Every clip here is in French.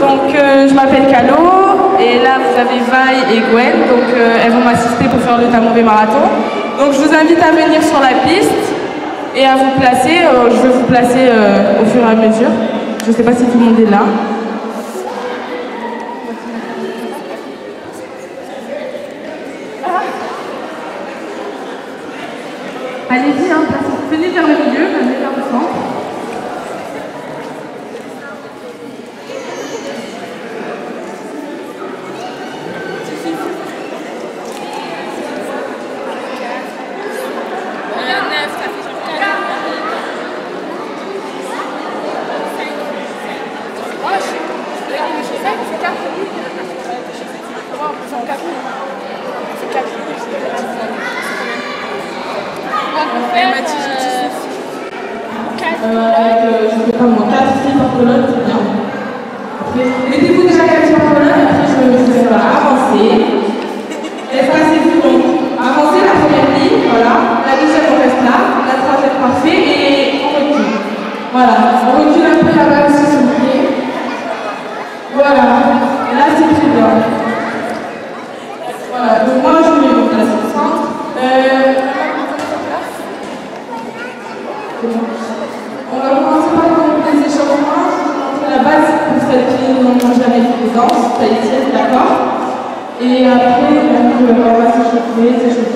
Donc euh, je m'appelle Calo et là vous avez Vi et Gwen, donc euh, elles vont m'assister pour faire le Tamové Marathon. Donc je vous invite à venir sur la piste et à vous placer. Euh, je vais vous placer au fur et à mesure. Je ne sais pas si tout le monde est là. Senhor,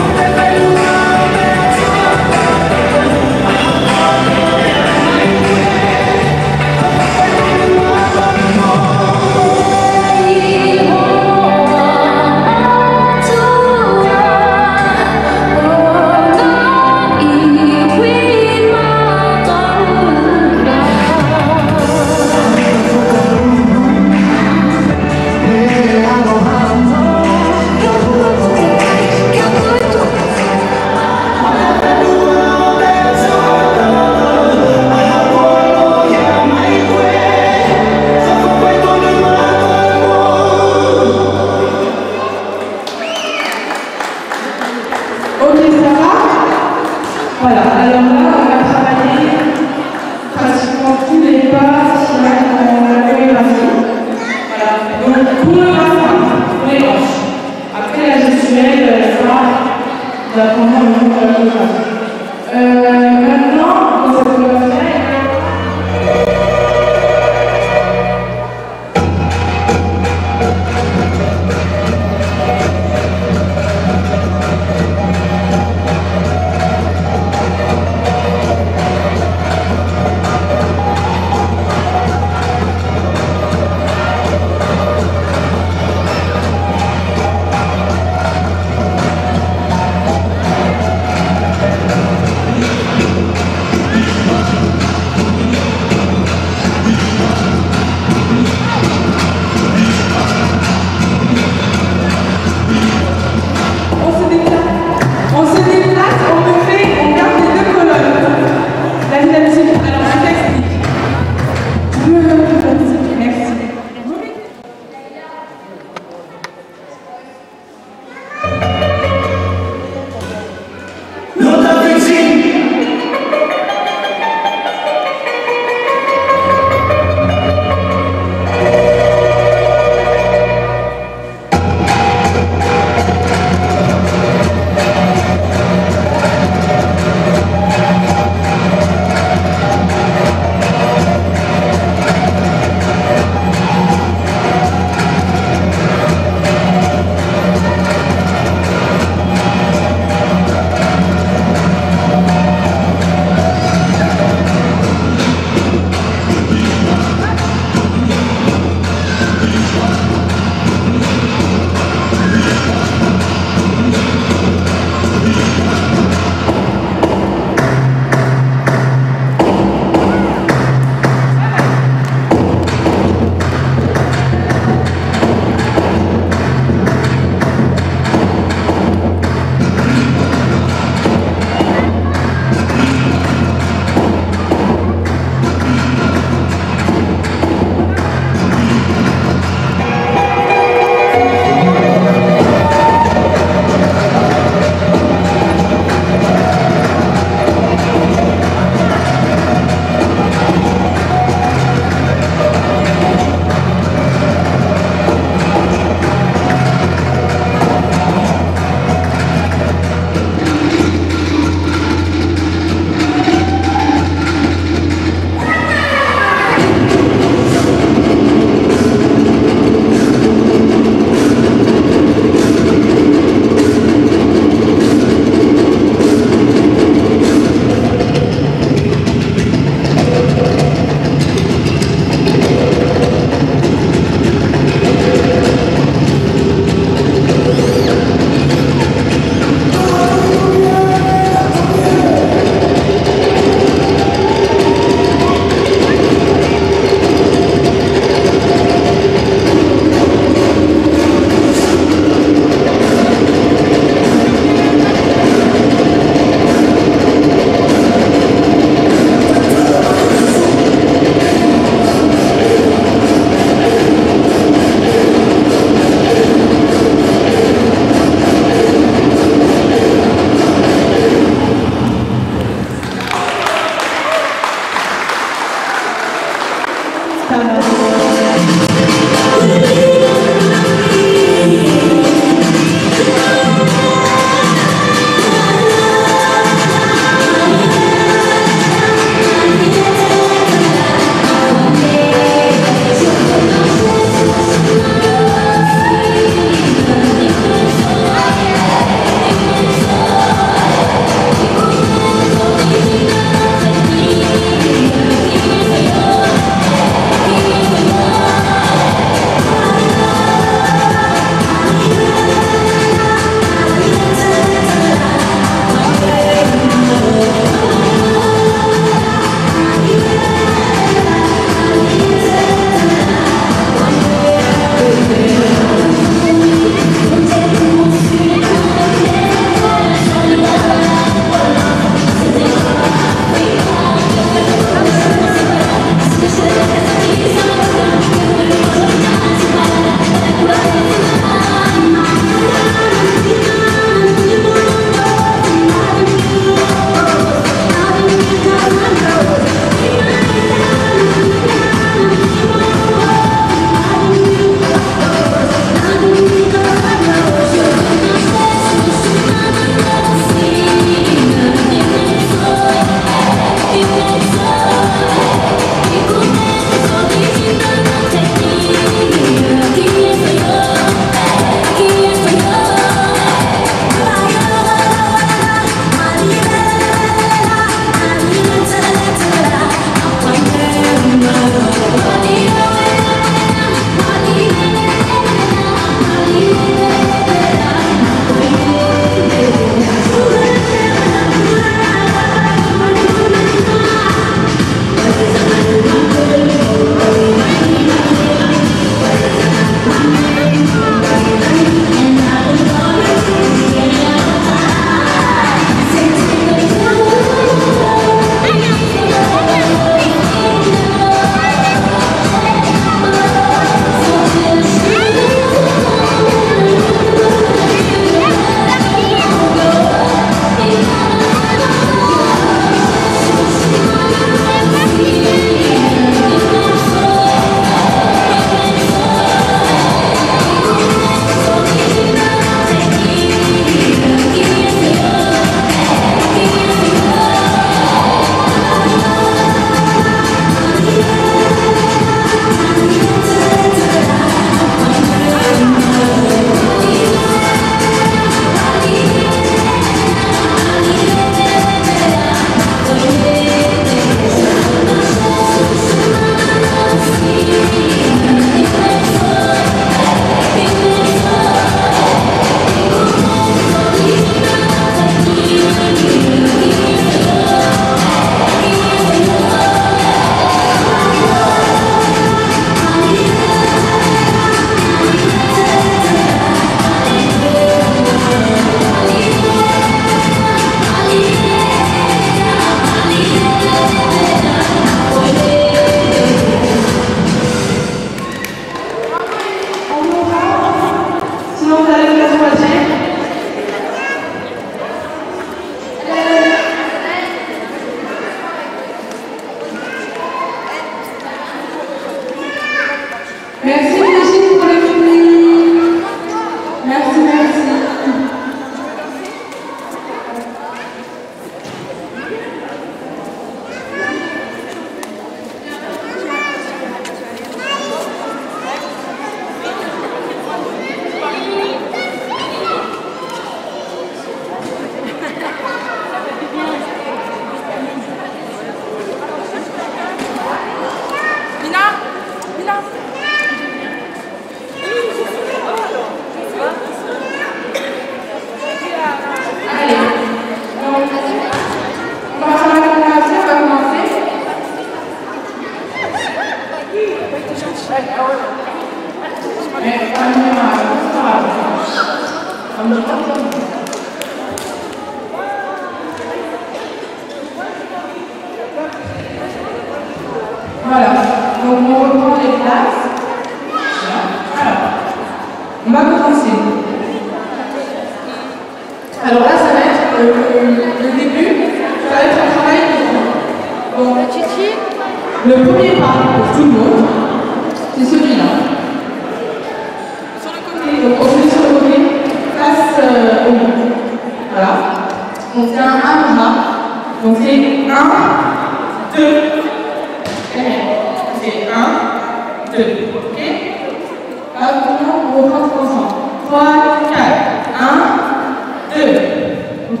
Ok.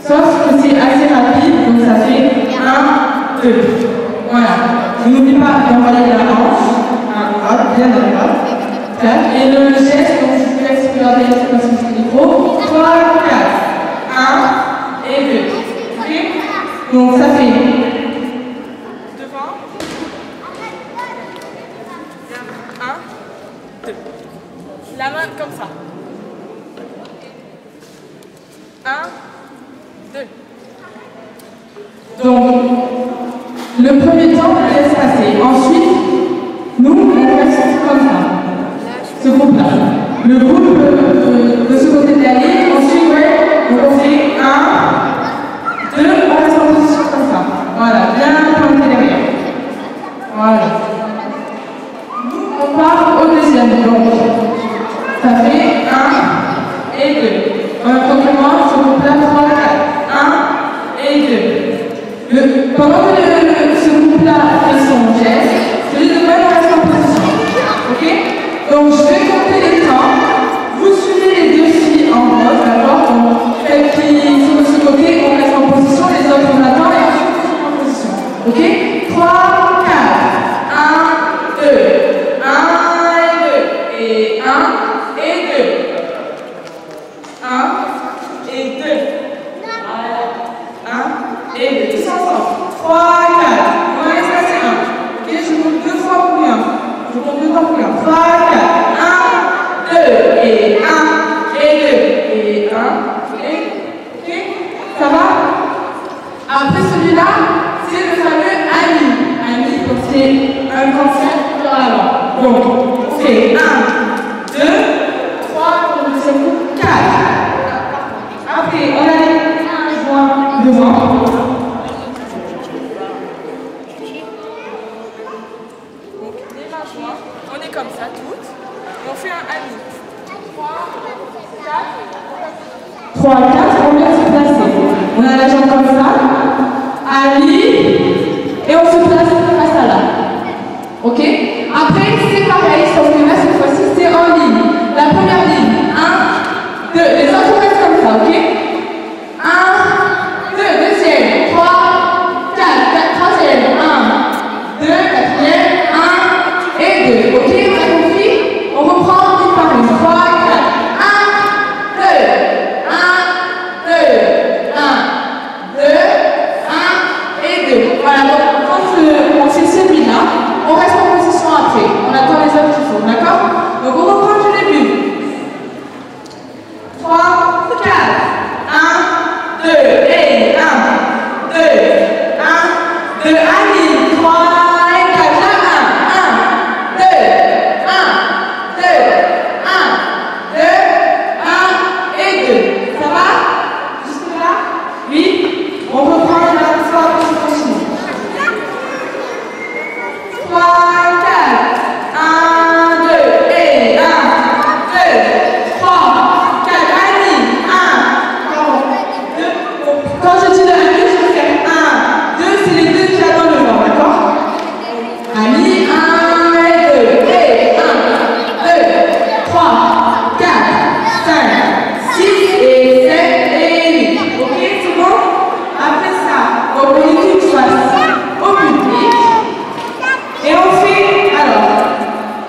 Sauf que c'est assez rapide, donc ça fait 1, 2. Voilà. Et n'oublie pas d'envoyer la hanche, un hop, bien dans le. Et le geste, donc je vous laisse regarder l'expression du micro. 3, 4, 1 et 2. Ok Donc ça fait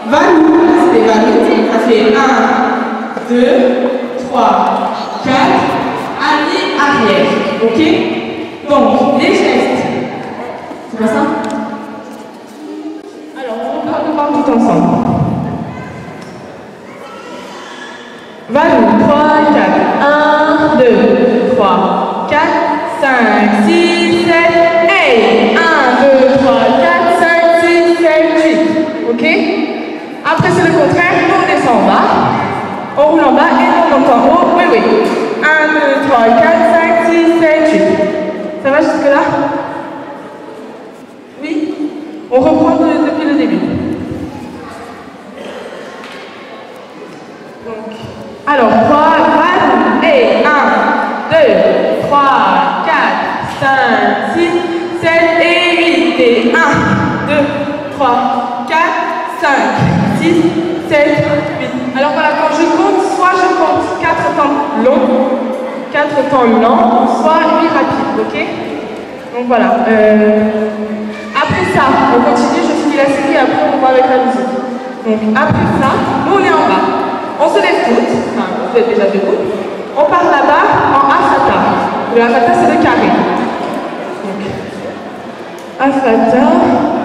Valou, c'était Valou. Ça fait 1, 2, 3, 4. Année arrière. Ok? Donc, les gestes. C'est pas ça? Alors, on va revoir tout ensemble. Valou, 3, 4. 1, 2, 3, 4, 5, 6, 7. Hey 1, 2, 3, 4, 5, 6, 7, 8. Ok? On roule en bas et on monte en haut. Oui, oui. 1, 2, 3, 4, 5, 6, 7, 8. Ça va jusque-là Oui On reprend de longs, quatre temps lents, soit huit rapides, ok? Donc voilà. Euh, après ça, on continue, je finis la série et après on va avec la musique. Donc après ça, nous on est en bas. On se lève toutes, enfin vous êtes déjà debout. On part là-bas en asata. Le asata c'est le carré. Donc, asata.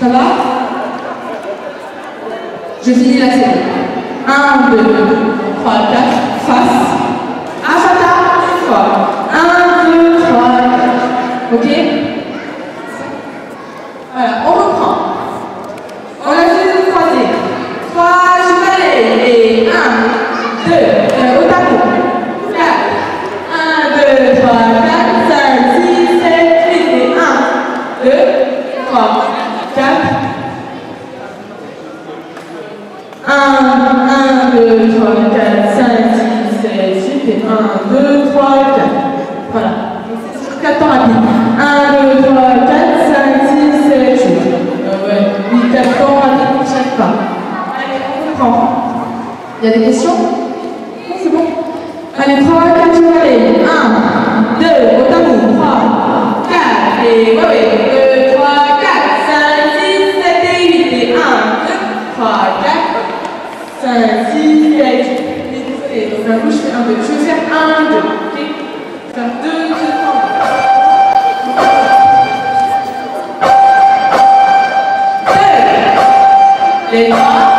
Ça va Je finis la série. 1, 2, 3, 4, face. Ah, fata, fort. 1, 2, 3, 4. Ok 哪个